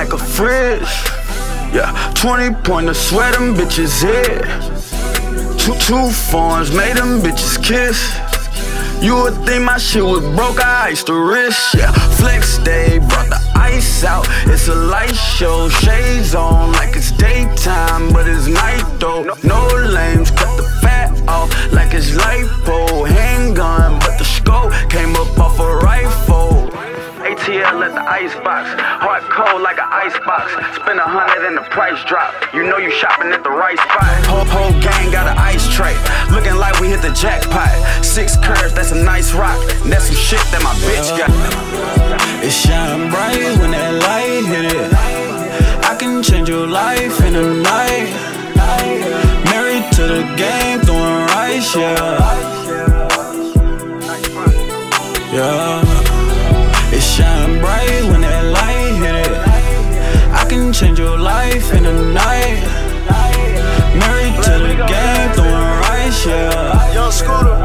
like a fridge. Yeah, 20 pointer sweat them bitches head. Two, two phones made them bitches kiss. You would think my shit was broke, I iced the wrist, yeah. Flex day, brought the ice out. It's a light show, shades on like it's daytime, but it's night though. No ATL at the ice box, Heart cold like an ice box. Spend a hundred and the price drop. You know you shopping at the right spot. Whole, whole gang got an ice tray, looking like we hit the jackpot. Six curves, that's a nice rock. And That's some shit that my bitch got. It shine bright when that light hit it. I can change your life in a night. Married to the game, throwing rice, yeah. Yeah. Change your life in a night. Married to the game, throwing rice, yeah. Young Scooter.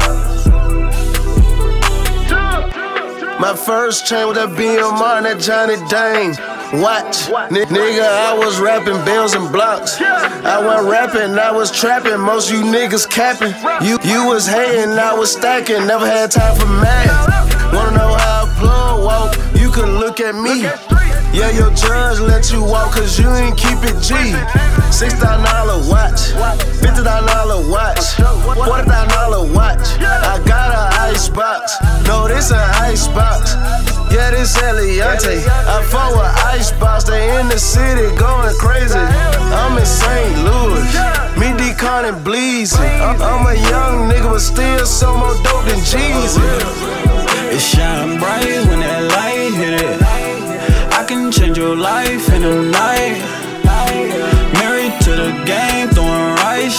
My first chain with that BMR and that Johnny Dane. Watch, N- nigga, I was rapping bells and blocks. I wasn't rapping, I was trapping. Most you niggas capping. You you was hating, I was stacking. Never had time for math. Wanna know how I plug walk? You can look at me. Yeah, your judge let you walk cause you ain't keep it G. $6,000 watch, $50,000 watch, $40,000 watch. I got an ice box. No, this an ice box. Yeah, this Eliantte. I fought with ice box. They in the city going crazy. I'm in St. Louis. Me, Decon, and Bleezy. I'm a young nigga, but still so more dope than Jeezy.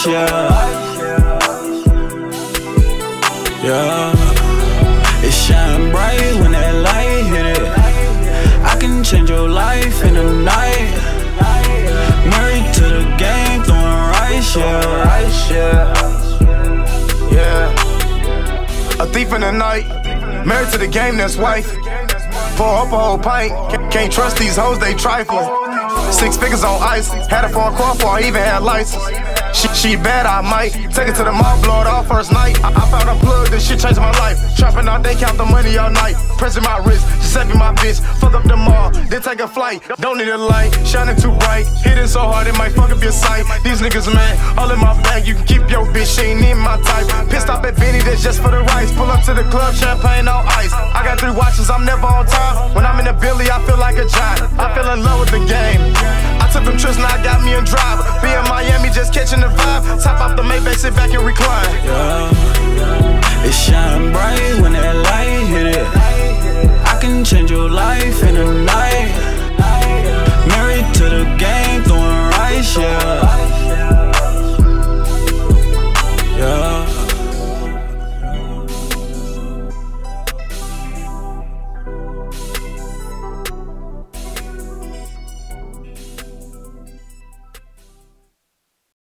Yeah. Yeah. It shine bright when that light hit it. I can change your life in a night. Married to the game, throwing rice, yeah. Yeah. A thief in the night, married to the game, that's wife. Pour up a whole pint, can't trust these hoes, they trifling. Six figures on ice, had it for a car I even had license. She, she bad, I might take it to the mall, blow it off first night. I, I found a plug, this shit changed my life. Trapping all day, count the money all night. Pressing my wrist, just saving my bitch. Fuck up the mall, then take a flight. Don't need a light, shining too bright. Hitting so hard, it might fuck up your sight. These niggas, man, all in my bag. You can keep your bitch, she ain't in my type. Pissed off at Benny, that's just for the rice. Pull up to the club, champagne on ice. I got three watches, I'm never on time. When I'm in the Billy, I feel like a giant. I feel in love with the game. I took them trips, now I got me a driver. Be in Miami, just catching the vibe. Top off the Maybach, sit back and recline. Yeah. It shine bright when that light hit it. I can change your life in a.